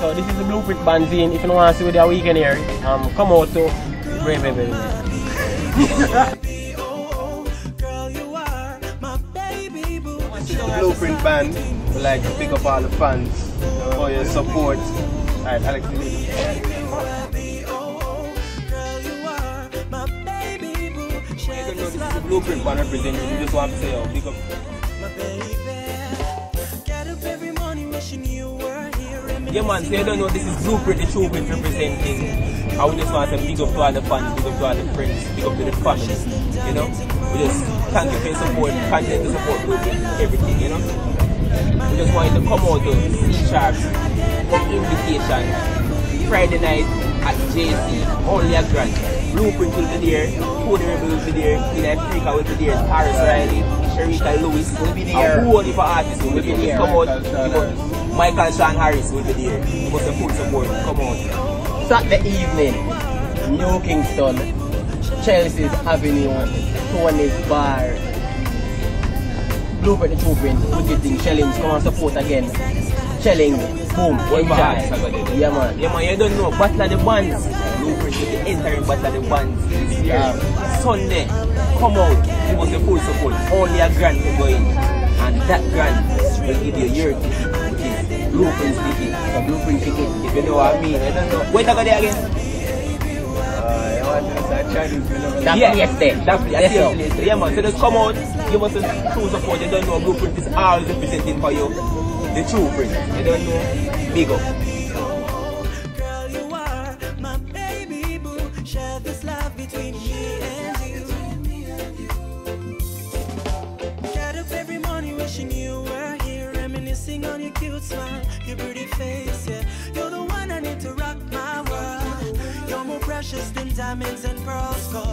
So this is the Blueprint Banzine. If you don't want to see with your weekend here, um, come out to Brave Baby. The Blueprint Band would like to pick up all the fans for your support. Alright, Alex, you. You don't know this is the Blueprint Band representing. You just want to say, oh, big up. Yeah man, so you don't know this is Blueprint, the True Print representing. I would just want to big up to all the fans, big up to all the friends, big up to the family. You know? We just thank you for your support, continue to support Blueprint, everything, you know? We just want you to come out to C Sharps, invitation, Friday night at JC, only a grand. Blueprint will be there, Cody Rebel will be there, in Africa will be there, Paris Riley, Sharika Lewis will be there, a whole of artists will be there. Come out, give us- Michael Sean Harris will be there. Us the full support, come out. Saturday evening, New Kingston, Chelsea's Avenue, Tony's Bar, Blueprint the Blueprint, Wicked Thing, Shellings, come and support again. Shelling, boom, enjoy. Yeah man. Yeah man, you don't know, Battle of the Bands. Blueprint with the entire Battle of the Bands this year. Sunday, come out, give us the full support. Only a grand to go in. And that grand will give you your ticket, which is Blueprint's ticket. So Blueprint ticket, if you know what I mean. I don't know. Wait, I got there again. Ah, I want to start Chinese, you know. That yeah, place That place. Yes, Yeah, sir. yeah, man. So just come out, give us a true support. You don't know Blueprint is always representing for you. The true print. You don't know. Big up. On your cute smile, your pretty face. Yeah, you're the one I need to rock my world. You're more precious than diamonds and pearls, cause